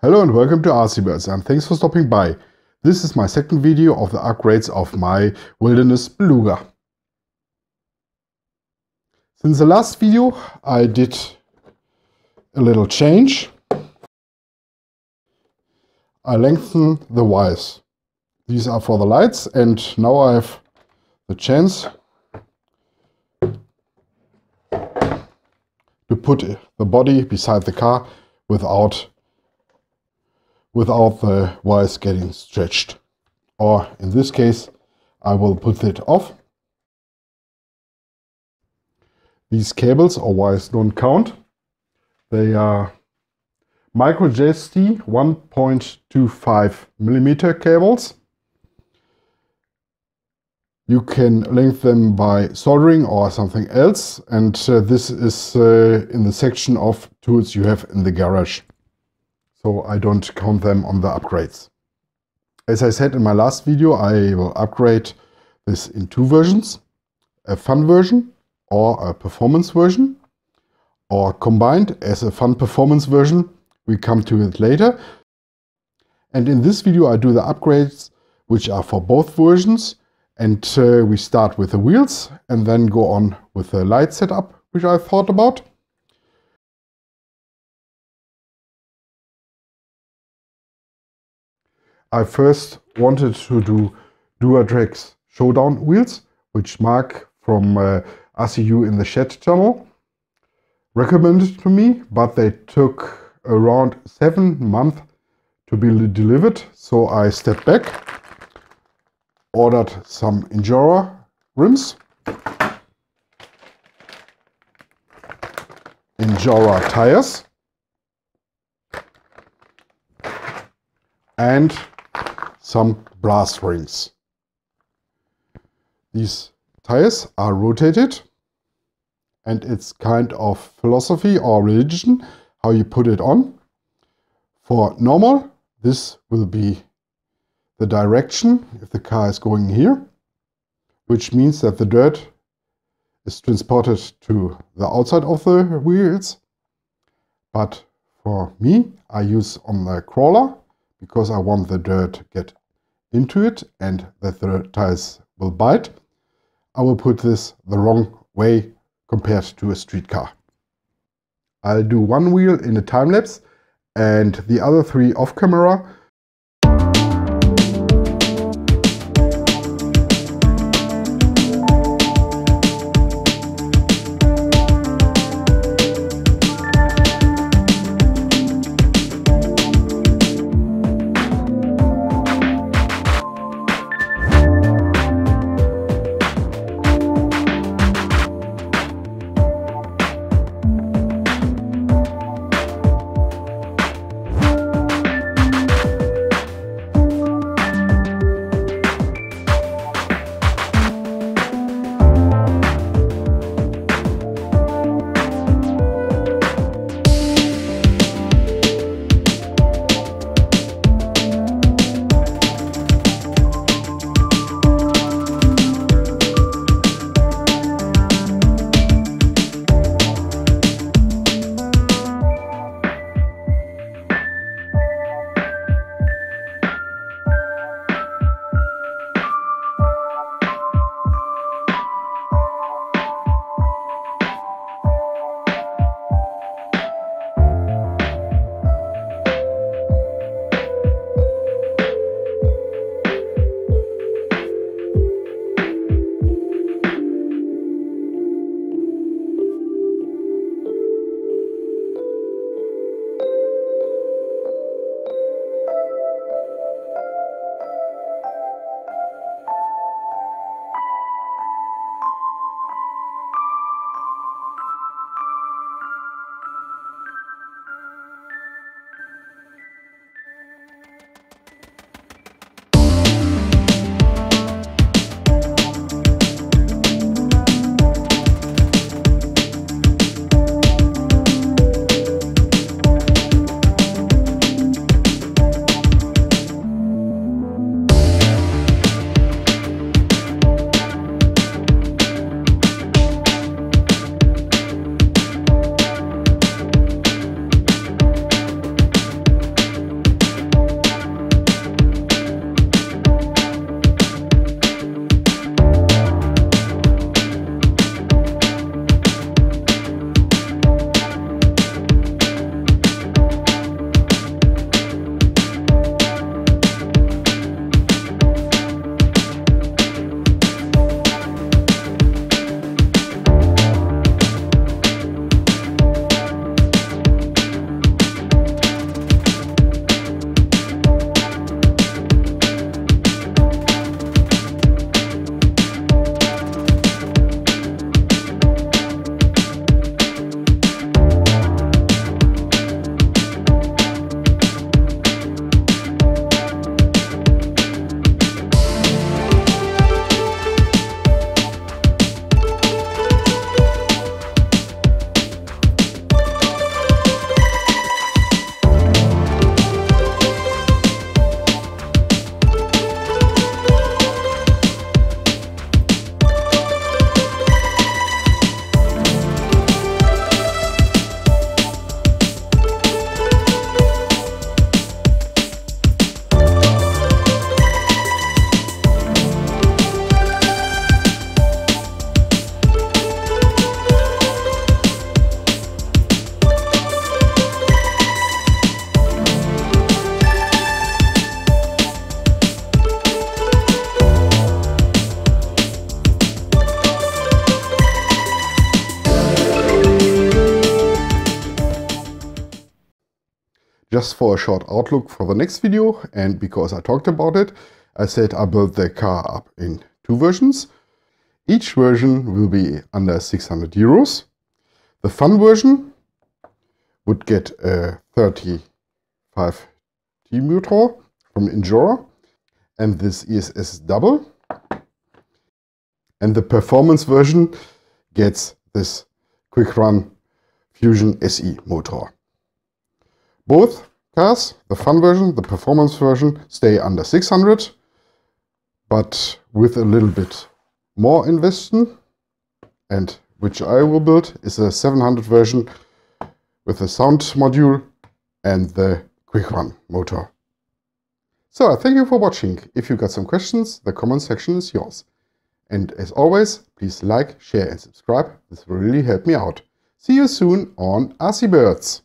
Hello and welcome to RC and thanks for stopping by. This is my second video of the upgrades of my Wilderness Beluga. Since the last video I did a little change. I lengthened the wires. These are for the lights and now I have the chance to put the body beside the car without without the wires getting stretched. Or in this case, I will put it off. These cables or wires don't count. They are micro JST 1.25 millimeter cables. You can link them by soldering or something else. And uh, this is uh, in the section of tools you have in the garage. So I don't count them on the upgrades. As I said in my last video, I will upgrade this in two versions. A fun version or a performance version. Or combined as a fun performance version. We come to it later. And in this video I do the upgrades which are for both versions and uh, we start with the wheels and then go on with the light setup, which I thought about. I first wanted to do Duratrax Showdown wheels, which Mark from uh, RCU in the Shed channel recommended to me, but they took around seven months to be delivered. So I stepped back ordered some Injora rims. Injora tires. And some brass rings. These tires are rotated and it's kind of philosophy or religion how you put it on. For normal, this will be the direction if the car is going here, which means that the dirt is transported to the outside of the wheels. But for me, I use on the crawler because I want the dirt to get into it and that the tires will bite. I will put this the wrong way compared to a street car. I'll do one wheel in a time lapse and the other three off camera just for a short outlook for the next video and because I talked about it, I said I built the car up in two versions. Each version will be under 600 euros. The fun version would get a 35 T motor from Injora and this ESS double. And the performance version gets this QuicRun Fusion SE motor. Both cars, the fun version, the performance version, stay under 600, but with a little bit more investment, and which I will build is a 700 version with a sound module and the QuicRun motor. So thank you for watching. If you got some questions, the comment section is yours. And as always, please like, share and subscribe. This will really help me out. See you soon on RC Birds.